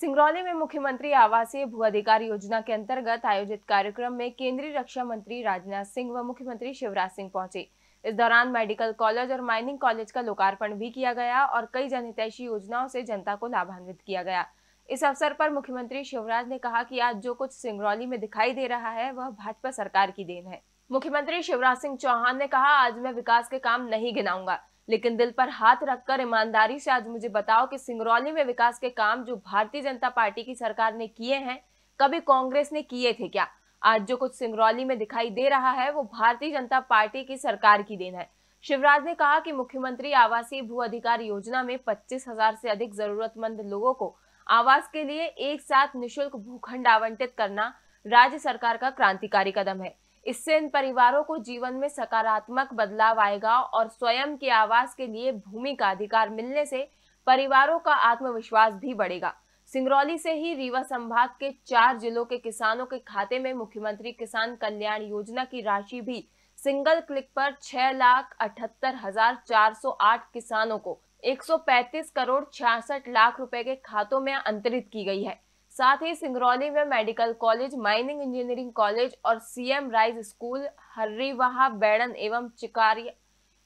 सिंगरौली में मुख्यमंत्री आवासीय भू अधिकार योजना के अंतर्गत आयोजित कार्यक्रम में केंद्रीय रक्षा मंत्री राजनाथ सिंह व मुख्यमंत्री शिवराज सिंह पहुँचे। इस दौरान मेडिकल कॉलेज और माइनिंग कॉलेज का लोकार्पण भी किया गया और कई जनहितैषी योजनाओं से जनता को लाभान्वित किया गया। इस अवसर पर मुख्यमंत्री शिवराज ने कहा कि आज जो कुछ सिंगरौली में दिखाई दे रहा है, वह भाजपा सरकार की देन है। मुख्यमंत्री शिवराज सिंह चौहान ने कहा, आज मैं विकास के काम नहीं गिनाऊँगा। लेकिन दिल पर हाथ रखकर ईमानदारी से आज मुझे बताओ कि सिंगरौली में विकास के काम जो भारतीय जनता पार्टी की सरकार ने किए हैं, कभी कांग्रेस ने किए थे क्या? आज जो कुछ सिंगरौली में दिखाई दे रहा है, वो भारतीय जनता पार्टी की सरकार की देन है। शिवराज ने कहा कि मुख्यमंत्री आवासीय भू अधिकार योजना में पच्चीस हज़ार से अधिक जरूरतमंद लोगों को आवास के लिए एक साथ निशुल्क भूखंड आवंटित करना राज्य सरकार का क्रांतिकारी कदम है। इससे इन परिवारों को जीवन में सकारात्मक बदलाव आएगा और स्वयं के आवास के लिए भूमि का अधिकार मिलने से परिवारों का आत्मविश्वास भी बढ़ेगा। सिंगरौली से ही रीवा संभाग के चार जिलों के किसानों के खाते में मुख्यमंत्री किसान कल्याण योजना की राशि भी सिंगल क्लिक पर छह लाख अठहत्तर हज़ार चार सौ आठ किसानों को 135 करोड़ छियासठ लाख रुपए के खातों में अंतरित की गई है। साथ ही सिंगरौली में medical college, mining engineering college और CM rise school, Harriwaha Baidan एवं चिकारिया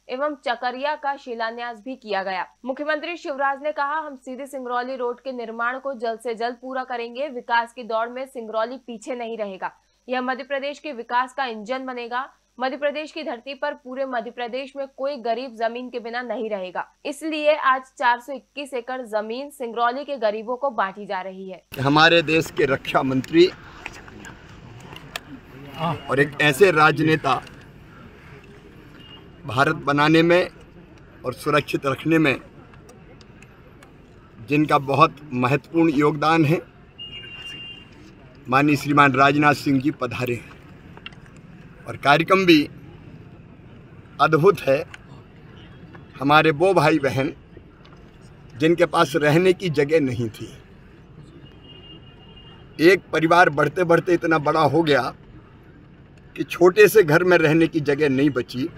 एवं चकरिया का शिलान्यास भी किया गया। मुख्यमंत्री शिवराज ने कहा, हम सीधे सिंगरौली रोड के निर्माण को जल्द से जल्द पूरा करेंगे। विकास की दौड़ में सिंगरौली पीछे नहीं रहेगा। यह मध्य प्रदेश के विकास का इंजन बनेगा। मध्य प्रदेश की धरती पर पूरे मध्य प्रदेश में कोई गरीब ज़मीन के बिना नहीं रहेगा। इसलिए आज 421 एकड़ ज़मीन सिंगरौली के गरीबों को बांटी जा रही है। हमारे देश के रक्षा मंत्री और एक ऐसे राजनेता भारत बनाने में और सुरक्षित रखने में जिनका बहुत महत्वपूर्ण योगदान है, माननीय श्रीमान राजनाथ सिंह जी पधारे हैं। और कार्यक्रम भी अद्भुत है। हमारे वो भाई बहन, जिनके पास रहने की जगह नहीं थी। एक परिवार बढ़ते बढ़ते इतना बड़ा हो गया कि छोटे से घर में रहने की जगह नहीं बची।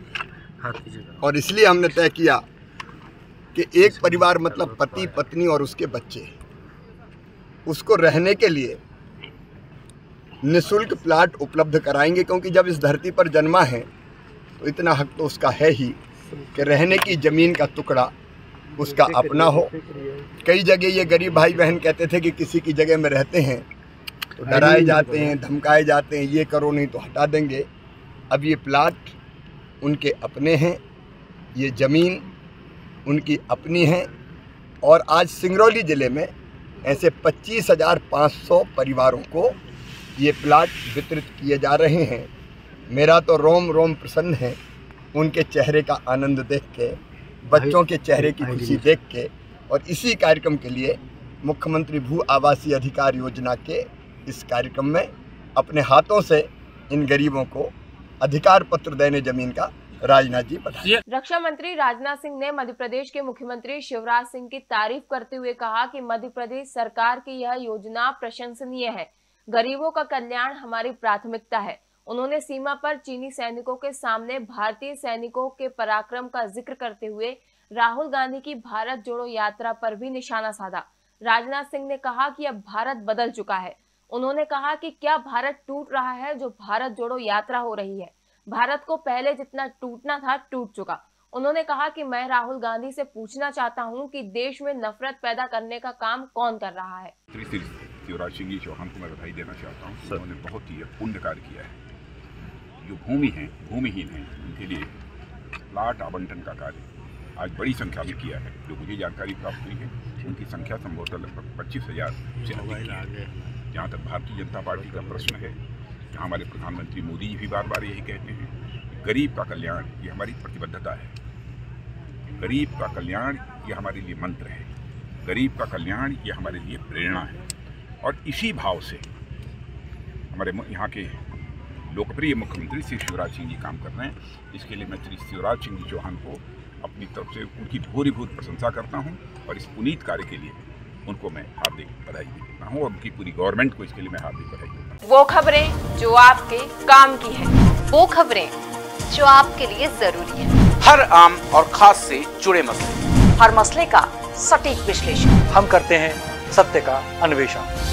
और इसलिए हमने तय किया कि एक परिवार मतलब पति, पत्नी और उसके बच्चे, उसको रहने के लिए निशुल्क प्लाट उपलब्ध कराएँगे क्योंकि जब इस धरती पर जन्मा है तो इतना हक तो उसका है ही कि रहने की ज़मीन का टुकड़ा उसका अपना हो। कई जगह ये गरीब भाई बहन कहते थे कि किसी की जगह में रहते हैं तो डराए जाते हैं धमकाए जाते हैं ये करो नहीं तो हटा देंगे। अब ये प्लाट उनके अपने हैं ये ज़मीन उनकी अपनी है और आज सिंगरौली ज़िले में ऐसे पच्चीस हज़ार पाँच सौ परिवारों को ये प्लाट वितरित किए जा रहे हैं। मेरा तो रोम रोम प्रसन्न है। उनके चेहरे का आनंद देख के बच्चों के चेहरे की खुशी देख के और इसी कार्यक्रम के लिए मुख्यमंत्री भू आवासीय अधिकार योजना के इस कार्यक्रम में अपने हाथों से इन गरीबों को अधिकार पत्र देने ज़मीन का राजनाथ जी बताया रक्षा मंत्री राजनाथ सिंह ने मध्य प्रदेश के मुख्यमंत्री शिवराज सिंह की तारीफ़ करते हुए कहा कि मध्य प्रदेश सरकार की यह योजना प्रशंसनीय है। गरीबों का कल्याण हमारी प्राथमिकता है। उन्होंने सीमा पर चीनी सैनिकों के सामने भारतीय सैनिकों के पराक्रम का ज़िक्र करते हुए राहुल गांधी की भारत जोड़ो यात्रा पर भी निशाना साधा। राजनाथ सिंह ने कहा कि अब भारत बदल चुका है। उन्होंने कहा कि क्या भारत टूट रहा है जो भारत जोड़ो यात्रा हो रही है? भारत को पहले जितना टूटना था, टूट चुका। उन्होंने कहा कि मैं राहुल गांधी से पूछना चाहता हूँ कि देश में नफरत पैदा करने का काम कौन कर रहा है? युवराज सिंह जी चौहान को मैं बधाई देना चाहता हूँ। उन्होंने बहुत ही पुण्य कार्य किया है। जो भूमि है भूमिहीन है उनके लिए प्लाट आवंटन का कार्य आज बड़ी संख्या में किया है। जो मुझे जानकारी प्राप्त हुई है उनकी संख्या संभवतः लगभग पच्चीस हज़ार से है। जहाँ तक भारतीय जनता पार्टी का प्रश्न है जहाँ हमारे प्रधानमंत्री मोदी जी भी बार बार यही कहते हैं गरीब का कल्याण ये हमारी प्रतिबद्धता है। गरीब का कल्याण ये हमारे लिए मंत्र है। गरीब का कल्याण ये हमारे लिए प्रेरणा है। और इसी भाव से हमारे यहाँ के लोकप्रिय मुख्यमंत्री श्री शिवराज सिंह जी काम कर रहे हैं। इसके लिए मैं श्री शिवराज सिंह जी चौहान को अपनी तरफ़ से उनकी भूरिभूत प्रशंसा करता हूँ और इस पुनीत कार्य के लिए उनको मैं हार्दिक बधाई देता हूँ और उनकी पूरी गवर्नमेंट को इसके लिए मैं हार्दिक बधाई देता हूँ। वो खबरें जो आपके काम की है वो खबरें जो आपके लिए ज़रूरी है। हर आम और खास से जुड़े मसले। हर मसले का सटीक विश्लेषण। हम करते हैं सत्य का अन्वेषण।